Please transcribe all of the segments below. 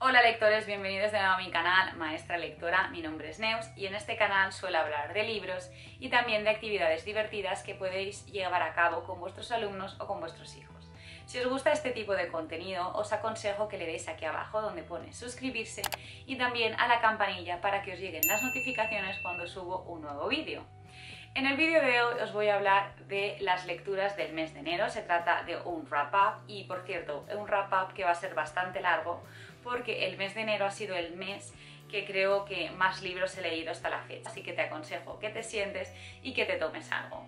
Hola lectores, bienvenidos de nuevo a mi canal Maestra Lectora, mi nombre es Neus y en este canal suelo hablar de libros y también de actividades divertidas que podéis llevar a cabo con vuestros alumnos o con vuestros hijos. Si os gusta este tipo de contenido, os aconsejo que le deis aquí abajo donde pone suscribirse y también a la campanilla para que os lleguen las notificaciones cuando subo un nuevo vídeo. En el vídeo de hoy os voy a hablar de las lecturas del mes de enero, se trata de un wrap-up y por cierto, un wrap-up que va a ser bastante largo porque el mes de enero ha sido el mes que creo que más libros he leído hasta la fecha, así que te aconsejo que te sientes y que te tomes algo.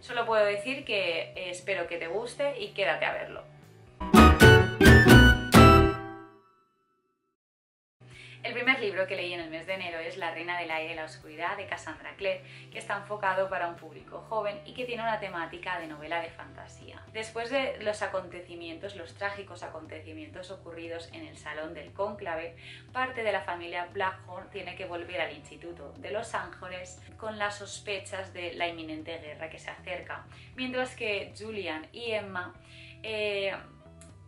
Solo puedo decir que espero que te guste y quédate a verlo. El primer libro que leí en el mes de enero es La reina del aire y la oscuridad de Cassandra Clare, que está enfocado para un público joven y que tiene una temática de novela de fantasía. Después de los acontecimientos, los trágicos acontecimientos ocurridos en el salón del cónclave, parte de la familia Blackhorn tiene que volver al Instituto de Los Ángeles con las sospechas de la inminente guerra que se acerca, mientras que Julian y Emma eh,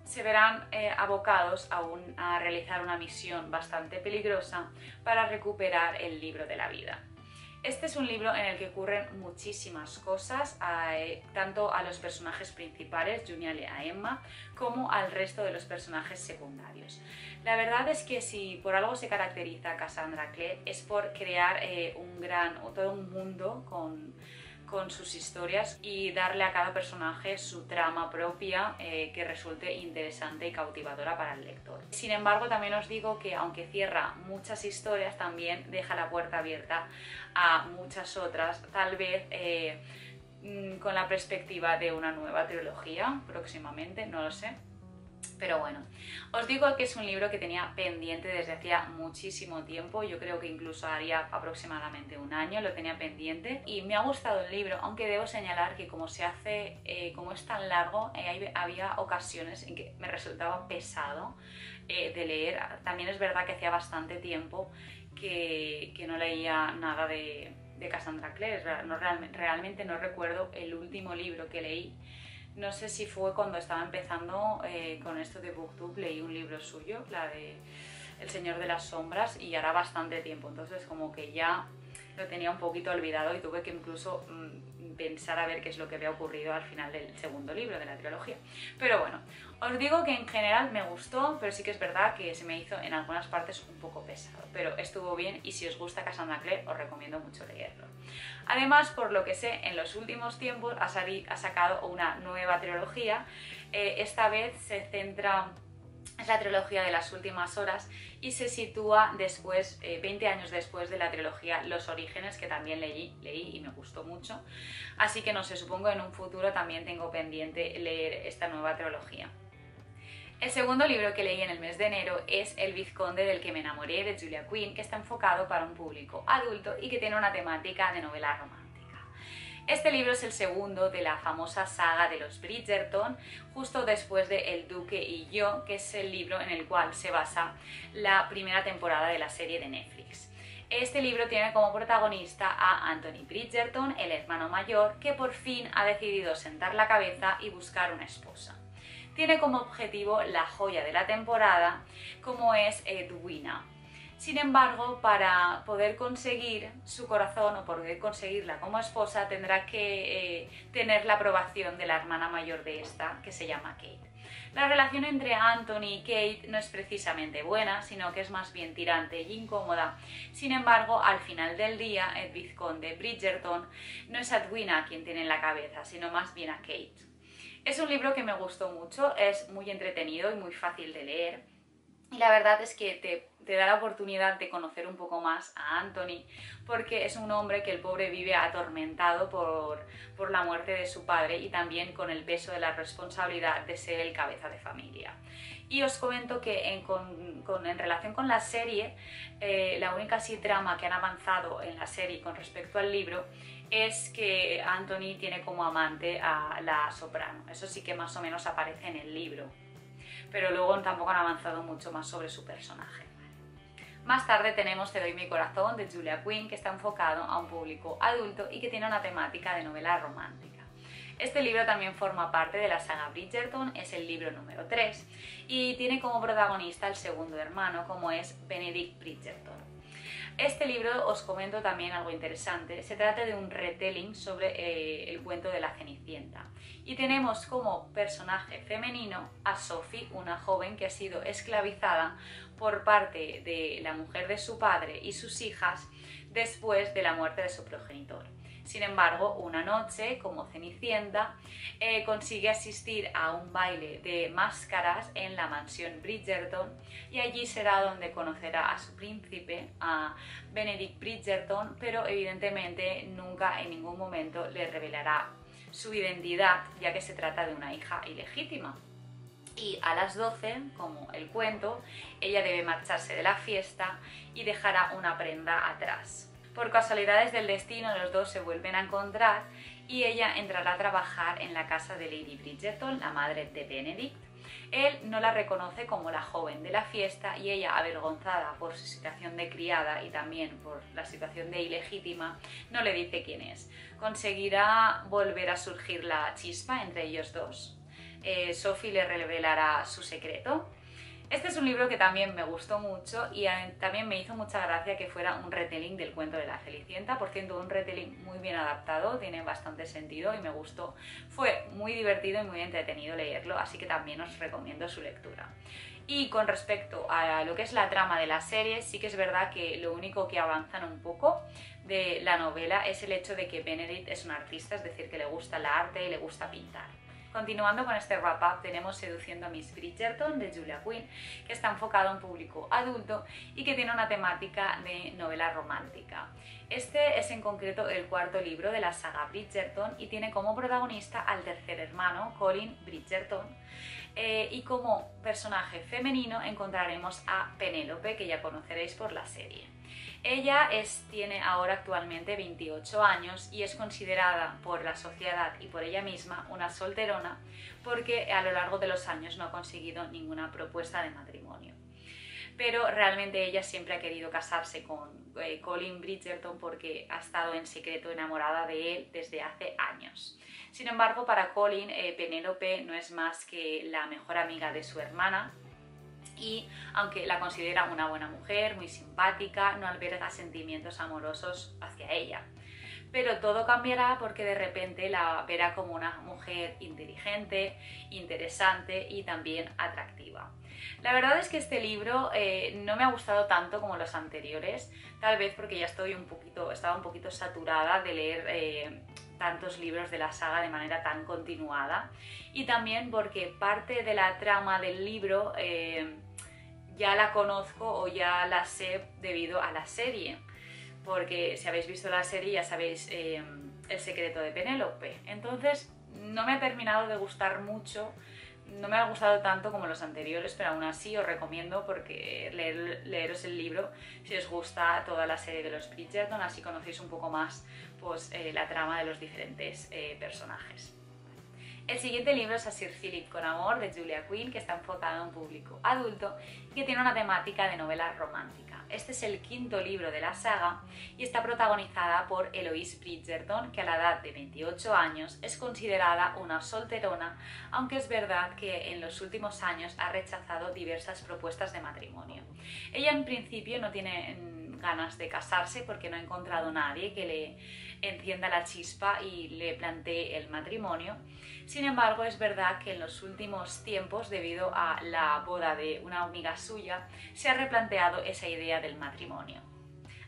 se verán eh, abocados a, a, realizar una misión bastante peligrosa para recuperar el libro de la vida. Este es un libro en el que ocurren muchísimas cosas, eh, tanto a los personajes principales, Julian y a Emma, como al resto de los personajes secundarios. La verdad es que si por algo se caracteriza a Cassandra Clare es por crear eh, un gran, todo un mundo con con sus historias y darle a cada personaje su trama propia eh, que resulte interesante y cautivadora para el lector. Sin embargo, también os digo que aunque cierra muchas historias, también deja la puerta abierta a muchas otras, tal vez eh, mm, con la perspectiva de una nueva trilogía próximamente, no lo sé. Pero bueno, os digo que es un libro que tenía pendiente desde hacía muchísimo tiempo, yo creo que incluso haría aproximadamente un año, lo tenía pendiente. Y me ha gustado el libro, aunque debo señalar que como se hace, eh, como es tan largo, eh, había ocasiones en que me resultaba pesado eh, de leer. También es verdad que hacía bastante tiempo que, no leía nada de, de Cassandra Clare, no, realmente no recuerdo el último libro que leí no sé si fue cuando estaba empezando eh, con esto de Booktube, leí un libro suyo, la de El Señor de las Sombras, y hará bastante tiempo, entonces como que ya lo tenía un poquito olvidado y tuve que incluso mm, pensar a ver qué es lo que había ocurrido al final del segundo libro de la trilogía. Pero bueno, os digo que en general me gustó, pero sí que es verdad que se me hizo en algunas partes un poco pesado, pero estuvo bien y si os gusta Cassandra Clare os recomiendo mucho leerlo. Además, por lo que sé, en los últimos tiempos ha, sacado una nueva trilogía, eh, esta vez se centra es la trilogía de las últimas horas y se sitúa después, 20 eh, años después de la trilogía Los Orígenes, que también leí, leí y me gustó mucho. Así que no sé, supongo en un futuro también tengo pendiente leer esta nueva trilogía. El segundo libro que leí en el mes de enero es El Vizconde del que me enamoré de Julia Quinn, que está enfocado para un público adulto y que tiene una temática de novela romántica. Este libro es el segundo de la famosa saga de los Bridgerton, justo después de El Duque y yo, que es el libro en el cual se basa la primera temporada de la serie de Netflix. Este libro tiene como protagonista a Anthony Bridgerton, el hermano mayor, que por fin ha decidido sentar la cabeza y buscar una esposa. Tiene como objetivo la joya de la temporada, como es Edwina, sin embargo, para poder conseguir su corazón o poder conseguirla como esposa, tendrá que eh, tener la aprobación de la hermana mayor de esta, que se llama Kate. La relación entre Anthony y Kate no es precisamente buena, sino que es más bien tirante y incómoda. Sin embargo, al final del día, el vizconde Bridgerton no es Edwina quien tiene en la cabeza, sino más bien a Kate. Es un libro que me gustó mucho, es muy entretenido y muy fácil de leer. Y la verdad es que te da la oportunidad de conocer un poco más a Anthony, porque es un hombre que el pobre vive atormentado por, por la muerte de su padre y también con el peso de la responsabilidad de ser el cabeza de familia. Y os comento que en, con, en relación con la serie, eh, la única sí trama que han avanzado en la serie con respecto al libro es que Anthony tiene como amante a la soprano. Eso sí que más o menos aparece en el libro. Pero luego tampoco han avanzado mucho más sobre su personaje. Más tarde tenemos Te doy mi corazón de Julia Quinn, que está enfocado a un público adulto y que tiene una temática de novela romántica. Este libro también forma parte de la saga Bridgerton, es el libro número 3 y tiene como protagonista el segundo hermano como es Benedict Bridgerton. Este libro os comento también algo interesante. Se trata de un retelling sobre eh, el cuento de la Cenicienta. Y tenemos como personaje femenino a Sophie, una joven que ha sido esclavizada por parte de la mujer de su padre y sus hijas después de la muerte de su progenitor. Sin embargo, una noche, como Cenicienta, eh, consigue asistir a un baile de máscaras en la mansión Bridgerton y allí será donde conocerá a su príncipe, a Benedict Bridgerton, pero evidentemente nunca en ningún momento le revelará su identidad, ya que se trata de una hija ilegítima. Y a las 12, como el cuento, ella debe marcharse de la fiesta y dejará una prenda atrás. Por casualidades del destino, los dos se vuelven a encontrar y ella entrará a trabajar en la casa de Lady Bridgerton, la madre de Benedict. Él no la reconoce como la joven de la fiesta y ella, avergonzada por su situación de criada y también por la situación de ilegítima, no le dice quién es. ¿Conseguirá volver a surgir la chispa entre ellos dos? Eh, Sophie le revelará su secreto este es un libro que también me gustó mucho y también me hizo mucha gracia que fuera un retelling del cuento de la Cenicienta. Por cierto, un retelling muy bien adaptado, tiene bastante sentido y me gustó. Fue muy divertido y muy entretenido leerlo, así que también os recomiendo su lectura. Y con respecto a lo que es la trama de la serie, sí que es verdad que lo único que avanzan un poco de la novela es el hecho de que Benedict es un artista, es decir, que le gusta el arte y le gusta pintar. Continuando con este wrap-up, tenemos Seduciendo a Miss Bridgerton de Julia Quinn, que está enfocado a un público adulto y que tiene una temática de novela romántica. Este es en concreto el cuarto libro de la saga Bridgerton y tiene como protagonista al tercer hermano, Colin Bridgerton. Eh, y como personaje femenino encontraremos a Penélope, que ya conoceréis por la serie. Ella tiene ahora actualmente 28 años y es considerada por la sociedad y por ella misma una solterona porque a lo largo de los años no ha conseguido ninguna propuesta de matrimonio. Pero realmente ella siempre ha querido casarse con eh, Colin Bridgerton porque ha estado en secreto enamorada de él desde hace años. Sin embargo, para Colin, eh, Penélope no es más que la mejor amiga de su hermana, y aunque la considera una buena mujer, muy simpática, no alberga sentimientos amorosos hacia ella. Pero todo cambiará porque de repente la verá como una mujer inteligente, interesante y también atractiva. La verdad es que este libro eh, no me ha gustado tanto como los anteriores, tal vez porque ya estoy un poquito, estaba un poquito saturada de leer eh, tantos libros de la saga de manera tan continuada y también porque parte de la trama del libro eh, ya la conozco o ya la sé debido a la serie. Porque si habéis visto la serie ya sabéis eh, el secreto de Penélope. Entonces no me ha terminado de gustar mucho, no me ha gustado tanto como los anteriores, pero aún así os recomiendo porque leer, leeros el libro si os gusta toda la serie de los Bridgerton, así conocéis un poco más pues, eh, la trama de los diferentes eh, personajes. El siguiente libro es A Sir Philip con Amor de Julia Quinn, que está enfocado en público adulto y que tiene una temática de novela romántica. Este es el quinto libro de la saga y está protagonizada por Eloise Bridgerton, que a la edad de 28 años es considerada una solterona, aunque es verdad que en los últimos años ha rechazado diversas propuestas de matrimonio. Ella en principio no tiene mm, ganas de casarse porque no ha encontrado nadie que le encienda la chispa y le plantee el matrimonio. Sin embargo, es verdad que en los últimos tiempos, debido a la boda de una amiga suya, se ha replanteado esa idea del matrimonio.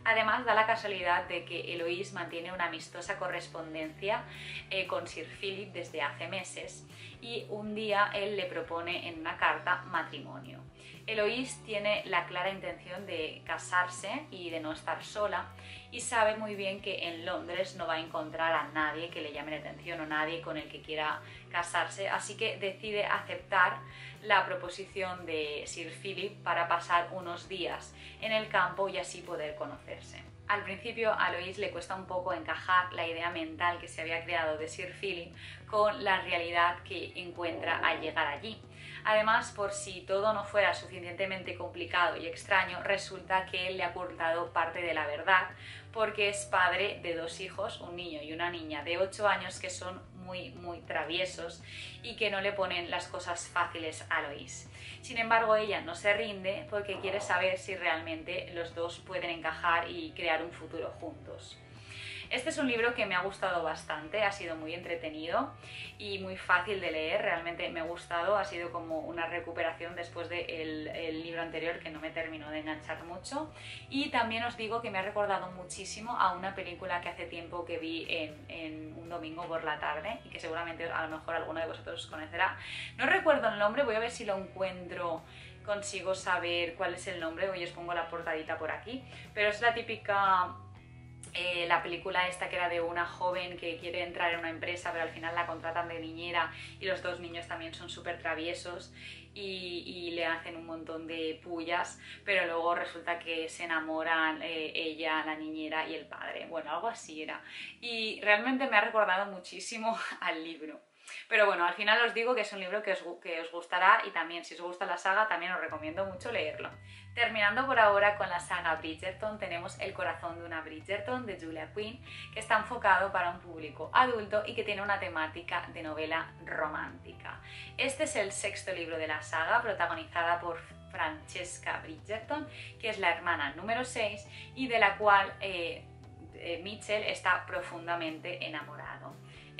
Además, da la casualidad de que Eloise mantiene una amistosa correspondencia eh, con Sir Philip desde hace meses y un día él le propone en una carta matrimonio. Eloise tiene la clara intención de casarse y de no estar sola y sabe muy bien que en Londres no va a encontrar a nadie que le llame la atención o nadie con el que quiera casarse, así que decide aceptar la proposición de Sir Philip para pasar unos días en el campo y así poder conocerse. Al principio a Lois le cuesta un poco encajar la idea mental que se había creado de Sir Philip con la realidad que encuentra al llegar allí. Además, por si todo no fuera suficientemente complicado y extraño, resulta que él le ha ocultado parte de la verdad porque es padre de dos hijos, un niño y una niña de 8 años que son muy, traviesos y que no le ponen las cosas fáciles a Lois. Sin embargo, ella no se rinde porque quiere saber si realmente los dos pueden encajar y crear un futuro juntos. Este es un libro que me ha gustado bastante, ha sido muy entretenido y muy fácil de leer, realmente me ha gustado, ha sido como una recuperación después del libro anterior que no me terminó de enganchar mucho y también os digo que me ha recordado muchísimo a una película que hace tiempo que vi en, un domingo por la tarde y que seguramente a lo mejor alguno de vosotros conocerá. No recuerdo el nombre, voy a ver si lo encuentro consigo saber cuál es el nombre, hoy os pongo la portadita por aquí, pero es la típica eh, la película esta que era de una joven que quiere entrar en una empresa pero al final la contratan de niñera y los dos niños también son súper traviesos y, le hacen un montón de pullas pero luego resulta que se enamoran eh, ella, la niñera y el padre, bueno algo así era y realmente me ha recordado muchísimo al libro. Pero bueno, al final os digo que es un libro que os, que os gustará y también si os gusta la saga también os recomiendo mucho leerlo. Terminando por ahora con la saga Bridgerton, tenemos El corazón de una Bridgerton de Julia Quinn, que está enfocado para un público adulto y que tiene una temática de novela romántica. Este es el sexto libro de la saga, protagonizada por Francesca Bridgerton, que es la hermana número 6 y de la cual eh, eh, Mitchell está profundamente enamorado.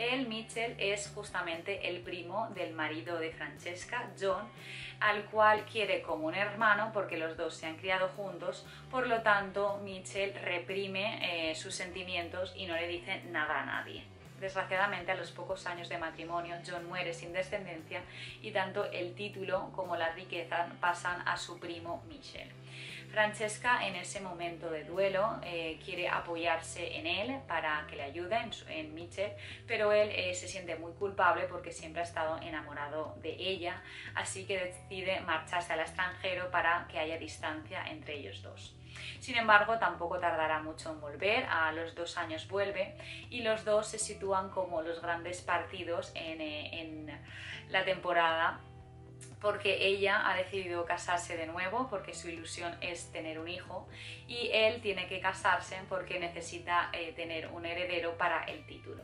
Él, Mitchell, es justamente el primo del marido de Francesca, John, al cual quiere como un hermano porque los dos se han criado juntos, por lo tanto Mitchell reprime eh, sus sentimientos y no le dice nada a nadie. Desgraciadamente, a los pocos años de matrimonio, John muere sin descendencia y tanto el título como la riqueza pasan a su primo Michel. Francesca en ese momento de duelo eh, quiere apoyarse en él para que le ayude en, Mitchell, pero él eh, se siente muy culpable porque siempre ha estado enamorado de ella, así que decide marcharse al extranjero para que haya distancia entre ellos dos. Sin embargo, tampoco tardará mucho en volver, a los dos años vuelve y los dos se sitúan como los grandes partidos en, eh, en la temporada porque ella ha decidido casarse de nuevo porque su ilusión es tener un hijo y él tiene que casarse porque necesita eh, tener un heredero para el título.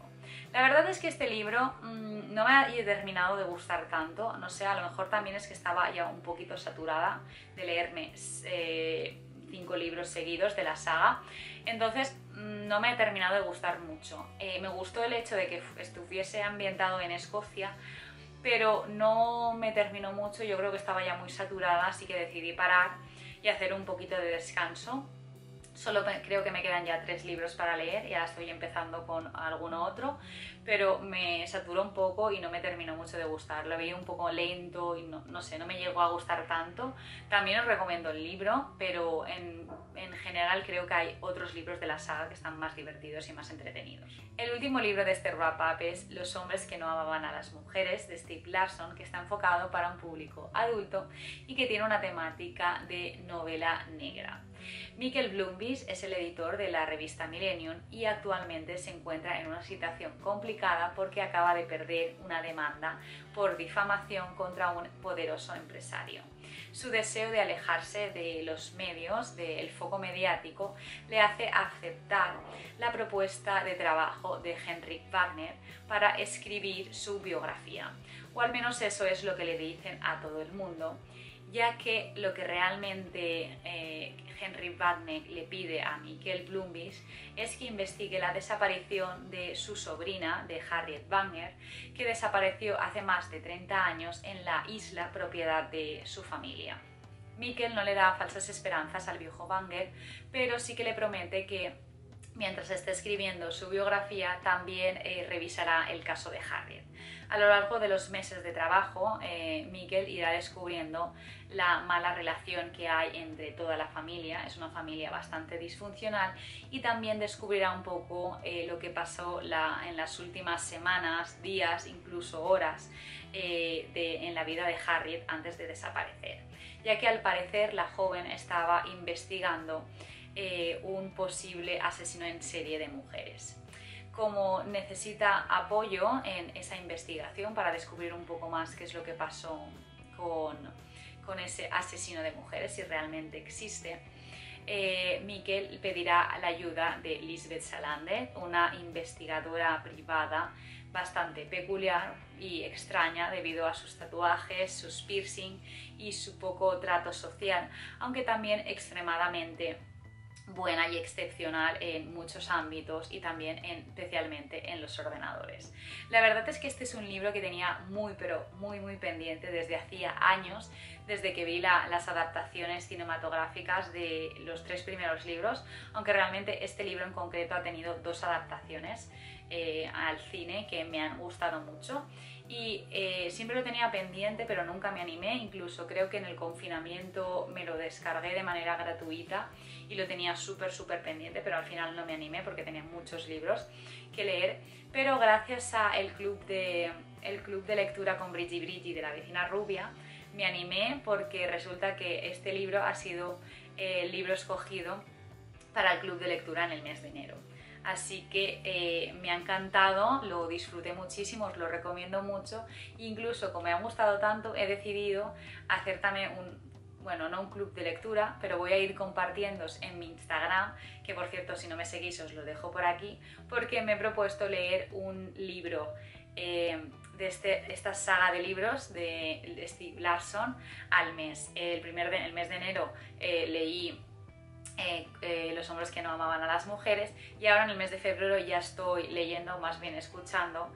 La verdad es que este libro mm, no me ha terminado de gustar tanto, no sé, a lo mejor también es que estaba ya un poquito saturada de leerme eh, cinco libros seguidos de la saga, entonces mm, no me ha terminado de gustar mucho. Eh, me gustó el hecho de que estuviese ambientado en Escocia, pero no me terminó mucho, yo creo que estaba ya muy saturada, así que decidí parar y hacer un poquito de descanso. Solo creo que me quedan ya tres libros para leer y ahora estoy empezando con alguno otro, pero me saturó un poco y no me terminó mucho de gustar. Lo veía un poco lento y no, no sé, no me llegó a gustar tanto. También os recomiendo el libro, pero en, en general creo que hay otros libros de la saga que están más divertidos y más entretenidos. El último libro de este wrap-up es Los hombres que no amaban a las mujeres de Steve Larson, que está enfocado para un público adulto y que tiene una temática de novela negra. Michael Bloombis es el editor de la revista Millennium y actualmente se encuentra en una situación complicada porque acaba de perder una demanda por difamación contra un poderoso empresario. Su deseo de alejarse de los medios, del foco mediático, le hace aceptar la propuesta de trabajo de Henrik Wagner para escribir su biografía, o al menos eso es lo que le dicen a todo el mundo ya que lo que realmente eh, Henry Wagner le pide a Michael Bloombis es que investigue la desaparición de su sobrina, de Harriet Wagner, que desapareció hace más de 30 años en la isla propiedad de su familia. Michael no le da falsas esperanzas al viejo Wagner, pero sí que le promete que mientras esté escribiendo su biografía también eh, revisará el caso de Harriet. A lo largo de los meses de trabajo, eh, Miguel irá descubriendo la mala relación que hay entre toda la familia, es una familia bastante disfuncional, y también descubrirá un poco eh, lo que pasó en las últimas semanas, días, incluso horas en la vida de Harriet antes de desaparecer, ya que al parecer la joven estaba investigando un posible asesino en serie de mujeres. Como necesita apoyo en esa investigación para descubrir un poco más qué es lo que pasó con, ese asesino de mujeres, si realmente existe, eh, Miquel pedirá la ayuda de Lisbeth Salander, una investigadora privada bastante peculiar y extraña debido a sus tatuajes, sus piercing y su poco trato social, aunque también extremadamente buena y excepcional en muchos ámbitos y también especialmente en los ordenadores. La verdad es que este es un libro que tenía muy pero muy muy pendiente desde hacía años, desde que vi las adaptaciones cinematográficas de los tres primeros libros, aunque realmente este libro en concreto ha tenido dos adaptaciones eh, al cine que me han gustado mucho y eh, siempre lo tenía pendiente pero nunca me animé, incluso creo que en el confinamiento me lo descargué de manera gratuita y lo tenía súper súper pendiente pero al final no me animé porque tenía muchos libros que leer. Pero gracias a el club de, el club de lectura con Bridgie Bridgie de la vecina rubia me animé porque resulta que este libro ha sido el libro escogido para el club de lectura en el mes de enero Así que eh, me ha encantado, lo disfruté muchísimo, os lo recomiendo mucho. Incluso como me ha gustado tanto, he decidido hacer también un, bueno, no un club de lectura, pero voy a ir compartiendo en mi Instagram, que por cierto, si no me seguís os lo dejo por aquí, porque me he propuesto leer un libro eh, de este, esta saga de libros de Steve Larson al mes. El, primer el mes de enero eh, leí eh, eh, los hombres que no amaban a las mujeres y ahora en el mes de febrero ya estoy leyendo, más bien escuchando,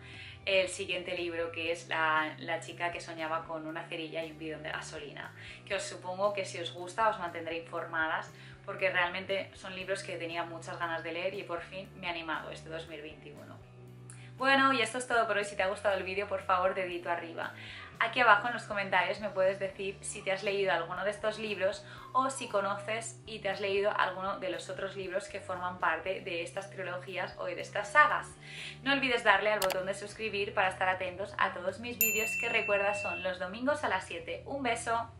el siguiente libro que es la, la, chica que soñaba con una cerilla y un bidón de gasolina, que os supongo que si os gusta os mantendré informadas porque realmente son libros que tenía muchas ganas de leer y por fin me ha animado este 2021. Bueno, y esto es todo por hoy. Si te ha gustado el vídeo, por favor, dedito arriba. Aquí abajo en los comentarios me puedes decir si te has leído alguno de estos libros o si conoces y te has leído alguno de los otros libros que forman parte de estas trilogías o de estas sagas. No olvides darle al botón de suscribir para estar atentos a todos mis vídeos que recuerda son los domingos a las 7. Un beso.